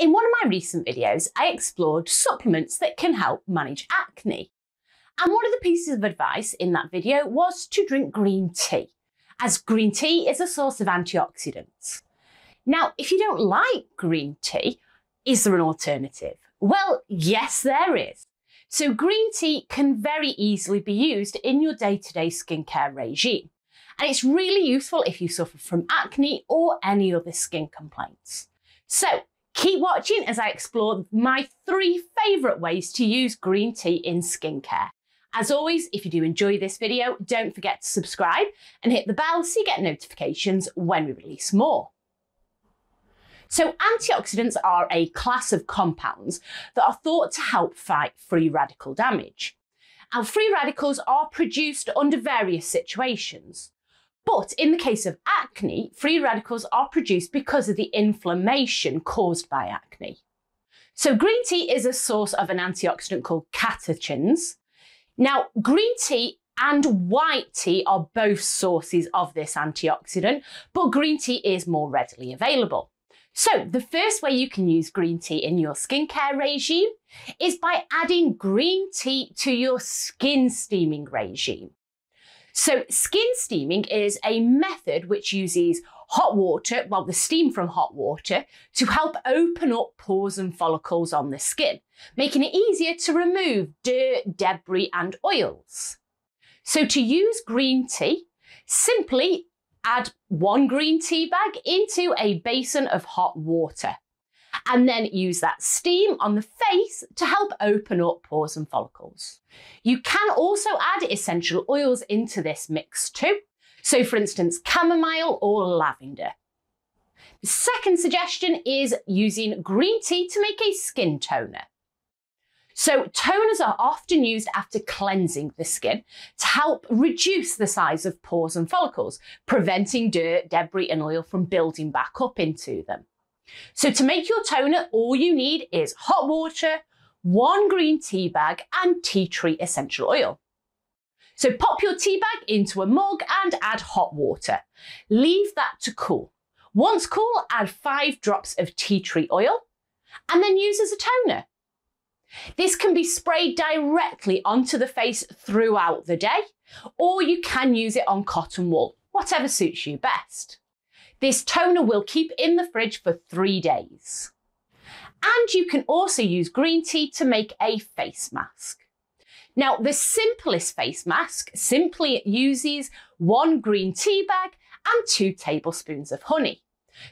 In one of my recent videos, I explored supplements that can help manage acne. And one of the pieces of advice in that video was to drink green tea, as green tea is a source of antioxidants. Now, if you don't like green tea, is there an alternative? Well, yes, there is. So green tea can very easily be used in your day-to-day -day skincare regime. And it's really useful if you suffer from acne or any other skin complaints. So keep watching as I explore my three favourite ways to use green tea in skincare. As always, if you do enjoy this video, don't forget to subscribe and hit the bell so you get notifications when we release more. So antioxidants are a class of compounds that are thought to help fight free radical damage. And free radicals are produced under various situations. But in the case of acne, free radicals are produced because of the inflammation caused by acne. So green tea is a source of an antioxidant called catechins. Now, green tea and white tea are both sources of this antioxidant, but green tea is more readily available. So the first way you can use green tea in your skincare regime is by adding green tea to your skin steaming regime. So skin steaming is a method which uses hot water, well, the steam from hot water, to help open up pores and follicles on the skin, making it easier to remove dirt, debris and oils. So to use green tea, simply add one green tea bag into a basin of hot water and then use that steam on the face to help open up pores and follicles. You can also add essential oils into this mix too. So for instance, chamomile or lavender. The second suggestion is using green tea to make a skin toner. So toners are often used after cleansing the skin to help reduce the size of pores and follicles, preventing dirt, debris and oil from building back up into them. So to make your toner, all you need is hot water, one green tea bag and tea tree essential oil. So pop your tea bag into a mug and add hot water. Leave that to cool. Once cool, add five drops of tea tree oil and then use as a toner. This can be sprayed directly onto the face throughout the day, or you can use it on cotton wool, whatever suits you best. This toner will keep in the fridge for three days. And you can also use green tea to make a face mask. Now, the simplest face mask simply uses one green tea bag and two tablespoons of honey.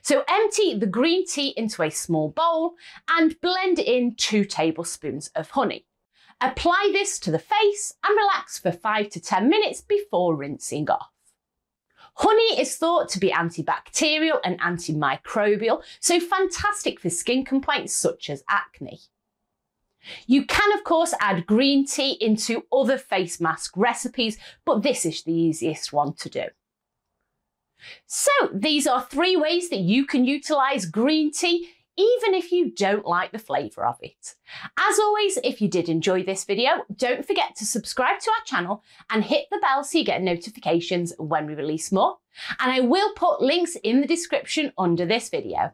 So empty the green tea into a small bowl and blend in two tablespoons of honey. Apply this to the face and relax for five to 10 minutes before rinsing off. Honey is thought to be antibacterial and antimicrobial, so fantastic for skin complaints such as acne. You can of course add green tea into other face mask recipes, but this is the easiest one to do. So these are three ways that you can utilise green tea even if you don't like the flavour of it. As always, if you did enjoy this video, don't forget to subscribe to our channel and hit the bell so you get notifications when we release more. And I will put links in the description under this video.